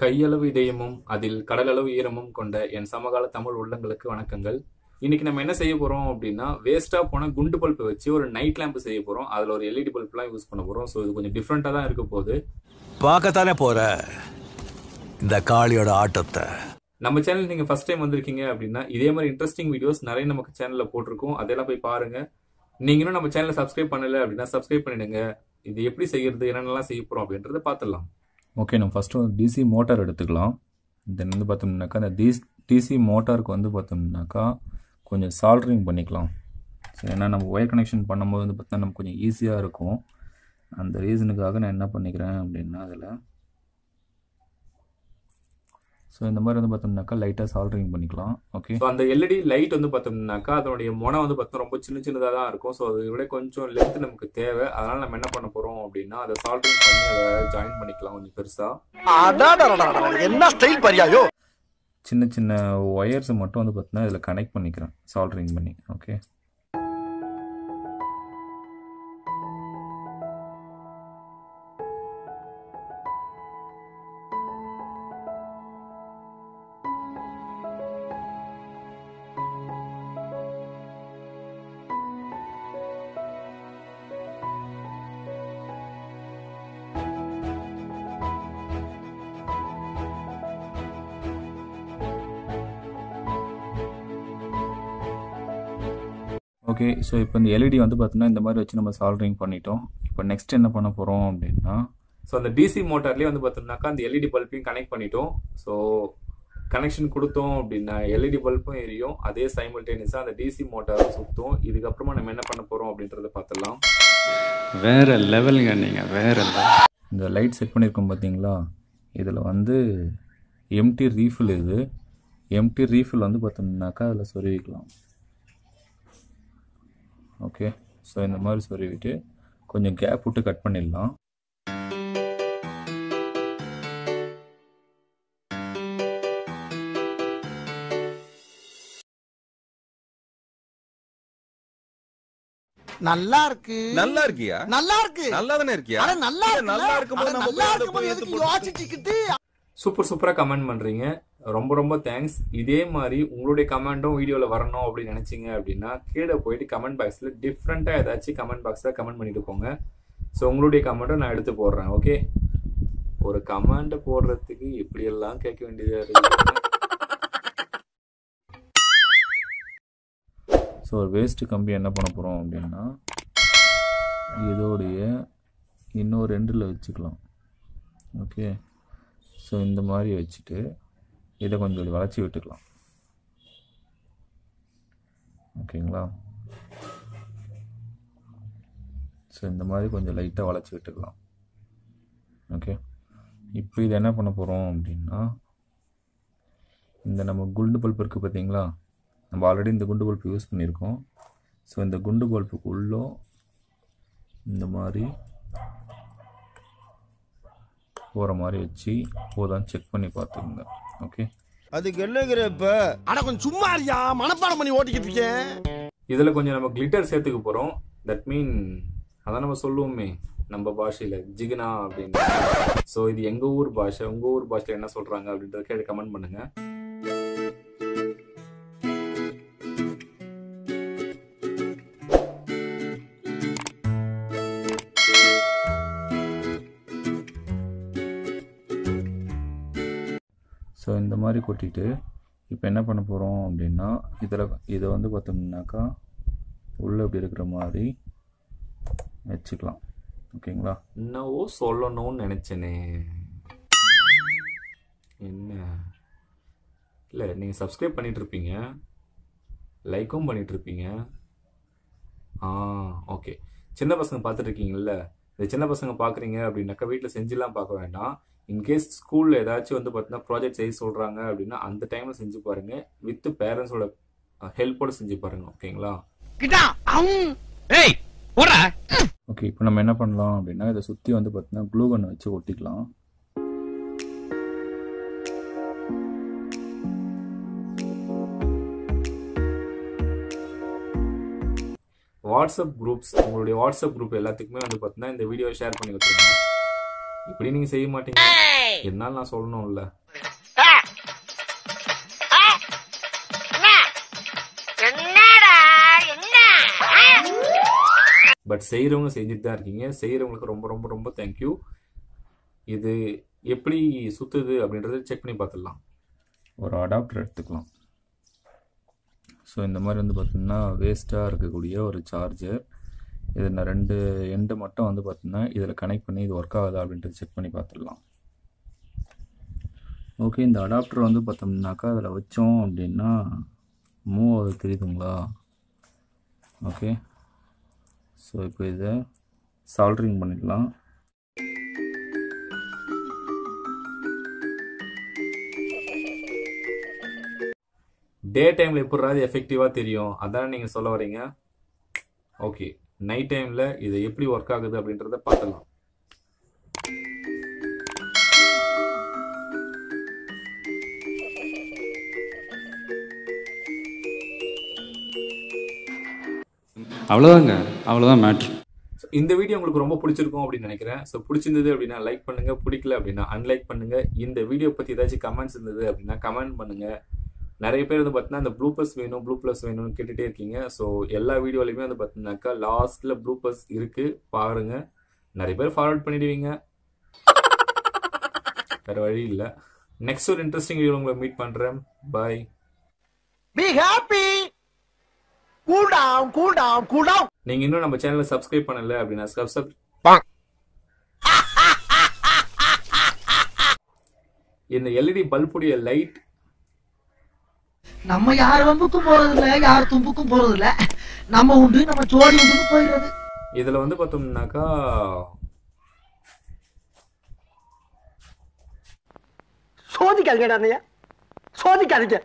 கையளவு இதயமும் அதில் கடலளவு ஈரமும் கொண்ட என் சமகால தமிழ் உள்ளங்களுக்கு வணக்கங்கள். இன்னைக்கு நம்ம என்ன செய்ய போறோம் அப்படின்னா வேஸ்டா போன குண்டு பல்ப் வச்சு ஒரு நைட் லேம்ப் செய்ய போறோம். அதுல ஒரு எல்இடி பல்ப்லாம் யூஸ் பண்ண போறோம். ஸோ இது கொஞ்சம் டிஃப்ரெண்டா தான் இருக்க போகுது. பார்க்கத்தானே போற இந்த காளியோட ஆட்டத்தை? நம்ம சேனல் நீங்க ஃபர்ஸ்ட் டைம் வந்திருக்கீங்க அப்படின்னா இதே மாதிரி இன்ட்ரெஸ்டிங் வீடியோஸ் நிறைய நமக்கு சேனல்ல போட்டிருக்கோம். அதெல்லாம் போய் பாருங்க. நீங்க இன்னும் நம்ம சேனலை சப்ஸ்கிரைப் பண்ணல அப்படின்னா சப்ஸ்கிரைப் பண்ணிடுங்க. இது எப்படி செய்யறது என்னென்னலாம் செய்ய போறோம் அப்படின்றத பார்த்துடலாம். ஓகே நம்ம ஃபஸ்ட்டு வந்து டிசி மோட்டார் எடுத்துக்கலாம். தென் வந்து பார்த்தோம்னாக்கா அந்த டிஸ் டிசி மோட்டாருக்கு வந்து பார்த்தோம்னாக்கா கொஞ்சம் சால்ட்ரிங் பண்ணிக்கலாம். ஸோ ஏன்னா நம்ம ஒயர் கனெக்ஷன் பண்ணும்போது வந்து பார்த்தா நமக்கு கொஞ்சம் ஈஸியாக இருக்கும். அந்த ரீசனுக்காக நான் என்ன பண்ணிக்கிறேன் அப்படின்னா அதில் ஸோ இந்த மாதிரி வந்து பார்த்தோம்னாக்கா லைட்டாக சால்ட்ரிங் பண்ணிக்கலாம். ஓகே ஸோ அந்த எல்இடி லைட் வந்து பார்த்தோம்னாக்கா அதனுடைய முனை வந்து பார்த்தா ரொம்ப சின்ன சின்னதாக தான் இருக்கும். ஸோ அதை விட கொஞ்சம் லென்த் நமக்கு தேவை. அதனால் நம்ம என்ன பண்ண போகிறோம் அப்படின்னா அதை சால்ட்ரிங் பண்ணி அதை ஜாயின் பண்ணிக்கலாம் கொஞ்சம் பெருசாக என்ன ஸ்டைல் பரியாயோ சின்ன சின்ன ஒயர்ஸை மட்டும் வந்து பார்த்தீங்கன்னா இதில் கனெக்ட் பண்ணிக்கிறேன் சால்ட்ரிங் பண்ணி ஓகே ஓகே ஸோ இப்போ இந்த எல்இடி வந்து பார்த்தீங்கன்னா இந்த மாதிரி வச்சு நம்ம சால்ட்ரிங் பண்ணிட்டோம். இப்போ நெக்ஸ்ட் என்ன பண்ண போகிறோம் அப்படின்னா ஸோ அந்த டிசி மோட்டார்லேயே வந்து பார்த்தோம்னாக்கா அந்த எல்இடி பல்பையும் கனெக்ட் பண்ணிட்டோம். ஸோ கனெக்ஷன் கொடுத்தோம் அப்படின்னா எல்இடி பல்பும் எரியும். அதே சைமல்டேனியஸாக அந்த டிசி மோட்டாரும் சுற்றும் இதுக்கப்புறமா நம்ம என்ன பண்ண போகிறோம் அப்படின்றத பார்த்துடலாம் வேற லெவலுங்க நீங்க வேற இந்த லைட் செட் பண்ணியிருக்கோம் பார்த்தீங்களா இதில் வந்து எம்டி ரீஃபில் இது. எம்டி ரீஃபில் வந்து பார்த்தோம்னாக்கா அதில் சொருவிக்கலாம் ஓகே. ஸோ இந்த மாதிரி சொருவிட்டு கொஞ்சம் கேப் விட்டு கட் பண்ணிடலாம். நல்லா இருக்கு. நல்லா இருக்கியா? நல்லா இருக்கு. நல்லா தானே இருக்கியா நல்லா இருக்கு. நல்லா இருக்கும்போது நம்ம நல்லா இருக்கும்போது யோசிச்சுக்கிட்டு? சூப்பர் சூப்பராக கமெண்ட் பண்ணுறீங்க ரொம்ப ரொம்ப தேங்க்ஸ் இதே மாதிரி உங்களுடைய கமெண்ட்டும் வீடியோவில் வரணும் அப்படின்னு நினச்சிங்க அப்படின்னா கீழே போயிட்டு கமெண்ட் பாக்ஸில் டிஃப்ரெண்ட்டாக ஏதாச்சும் கமெண்ட் பாக்ஸில் கமெண்ட் பண்ணிட்டு போங்க. ஸோ உங்களுடைய கமெண்ட்டும் நான் எடுத்து போடுறேன் ஓகே ஒரு கமெண்ட் போடுறதுக்கு இப்படியெல்லாம் கேட்க வேண்டியதாக இருக்கு. ஸோ ஒரு வேஸ்ட்டு கம்பி என்ன பண்ண போகிறோம் அப்படின்னா இதோடைய இன்னொரு ரெண்டில் வச்சுக்கலாம் ஓகே ஸோ இந்த மாதிரி வச்சுட்டு இதை கொஞ்சம் இப்படி வளைச்சி விட்டுக்கலாம். ஓகேங்களா? ஸோ இந்த மாதிரி கொஞ்சம் லைட்டாக வளைச்சி விட்டுக்கலாம். ஓகே? இப்போ இது என்ன பண்ண போகிறோம் அப்படின்னா இந்த நம்ம குண்டு பல்ப் இருக்குது பார்த்தீங்களா? நம்ம ஆல்ரெடி இந்த குண்டு பல்ப் யூஸ் பண்ணியிருக்கோம். ஸோ இந்த குண்டு பல்புக்குள்ளோ இந்த மாதிரி போகிற மாதிரி வச்சு போதான்னு செக் பண்ணி பார்த்துக்குங்க ஓகே அதுக்கு என்னங்கிற இப்ப? அட கொஞ்சம் சும்மா இருக்கியா? மனப்பாடம் பண்ணி ஓட்டிக்கிட்டு இருக்கேன் இதில் கொஞ்சம் நம்ம கிளிட்டர் சேர்த்துக்க போகிறோம் தட் மீன் அதான் நம்ம சொல்லுவோமே நம்ம பாஷையில் ஜிகினா அப்படின்னு. ஸோ இது எங்கள் ஊர் பாஷை உங்கள் ஊர் பாஷையில் என்ன சொல்கிறாங்க அப்படின்றத கேட்டு கமெண்ட் பண்ணுங்கள் ஸோ இந்த மாதிரி கொட்டிட்டு இப்போ என்ன பண்ண போகிறோம் அப்படின்னா இதில் இதை வந்து பார்த்தோம்னாக்கா உள்ளே இப்படி இருக்கிற மாதிரி வச்சுக்கலாம். ஓகேங்களா? என்னவோ சொல்லணும்னு நினச்சேனே. என்ன? இல்லை நீங்கள் சப்ஸ்கிரைப் பண்ணிகிட்ருப்பீங்க இருப்பீங்க. லைக்கும் பண்ணிகிட்ருப்பீங்க இருப்பீங்க. ஆ ஓகே சின்ன பசங்க பார்த்துட்ருக்கீங்கள்ல இந்த சின்ன பசங்க பார்க்குறீங்க அப்படின்னாக்கா வீட்டில் செஞ்சுலாம் பார்க்க வேண்டாம். இன்கேஸ் ஸ்கூலில் ஏதாச்சும் வந்து பார்த்தீங்கன்னா ப்ராஜெக்ட் செய்ய சொல்கிறாங்க அப்படின்னா அந்த டைமில் செஞ்சு பாருங்க. வித் பேரண்ட்ஸோட ஹெல்ப்போட செஞ்சு பாருங்க ஓகேங்களா ஓகே இப்போ நம்ம என்ன பண்ணலாம் அப்படின்னா இதை சுற்றி வந்து பார்த்தீங்கன்னா க்ளூ கன் வச்சு ஒட்டிக்கலாம். வாட்ஸ்அப் குரூப்ஸ் உங்களுடைய வாட்ஸ்அப் குரூப் எல்லாத்துக்குமே வந்து பார்த்தீங்கன்னா இந்த வீடியோ ஷேர் பண்ணி வச்சுருங்க. இப்படி நீங்கள் செய்ய மாட்டீங்க. இருந்தாலும் நான் சொல்லணும்ல. பட் செய்கிறவங்க செஞ்சுட்டு தான் இருக்கீங்க. செய்கிறவங்களுக்கு ரொம்ப ரொம்ப ரொம்ப தேங்க்யூ இது எப்படி சுற்றுது அப்படின்றத செக் பண்ணி பார்த்துடலாம். ஒரு அடாப்டர் எடுத்துக்கலாம். ஸோ இந்த மாதிரி வந்து பார்த்திங்கன்னா வேஸ்ட்டாக இருக்கக்கூடிய ஒரு சார்ஜர் இது நான் ரெண்டு எண்டு மட்டும் வந்து பார்த்திங்கன்னா இதில் கனெக்ட் பண்ணி இது ஒர்க் ஆகுதா அப்படின்றது செக் பண்ணி பார்த்துடலாம். ஓகே இந்த அடாப்டர் வந்து பார்த்தோம்னாக்கா அதில் வச்சோம் அப்படின்னா மூவ் ஆகுது. தெரியுதுங்களா? ஓகே ஸோ இப்போ இதை சால்ட்ரிங் பண்ணிடலாம். டே டைமில் எப்படிரா எஃபெக்டிவாக தெரியும்? அதான் நீங்கள் சொல்ல வரீங்க? ஓகே நைட் டைமில் இது எப்படி ஒர்க் ஆகுது அப்படின்றத பார்த்துடலாம். அவ்வளோதாங்க அவ்வளோதான் மேட்ரு இந்த வீடியோ உங்களுக்கு ரொம்ப பிடிச்சிருக்கும் அப்படின்னு நினைக்கிறேன். ஸோ பிடிச்சிருந்தது அப்படின்னா லைக் பண்ணுங்க. பிடிக்கல அப்படின்னா அன்லைக் பண்ணுங்க. இந்த வீடியோ பற்றி ஏதாச்சும் கமெண்ட்ஸ் இருந்தது அப்படின்னா கமெண்ட் பண்ணுங்க. நிறைய பேர் வந்து பார்த்தீங்கன்னா இந்த ப்ளூ ப்ளஸ் வேணும் ப்ளூ ப்ளஸ் வேணும்னு கேட்டுட்டே இருக்கீங்க. ஸோ எல்லா வீடியோலையுமே வந்து பார்த்தீங்கன்னாக்கா லாஸ்ட்ல ப்ளூ ப்ளஸ் இருக்கு. பாருங்க. நிறைய பேர் ஃபார்வர்ட் பண்ணிடுவீங்க. வேற வழி இல்லை. நெக்ஸ்ட் ஒரு இன்ட்ரெஸ்டிங் வீடியோ உங்களை மீட் பண்றேன். Bye be happy down cool down நீங்க இன்னும் நம்ம சேனலை சப்ஸ்கிரைப் பண்ணல அப்படின்னா சப்ஸ்கிரைப் இந்த எல்இடி பல்புடைய லைட் நம்ம யார் வம்புக்கும் போறது இல்ல யார் தும்புக்கும் போறது இல்ல நம்ம உண்டு நம்ம சோடி உண்டு போயிடுறது. இதுல வந்து பார்த்தோம்னாக்கா சோதிக்காதீங்கடா அண்ணையா சோதிக்காதீங்க.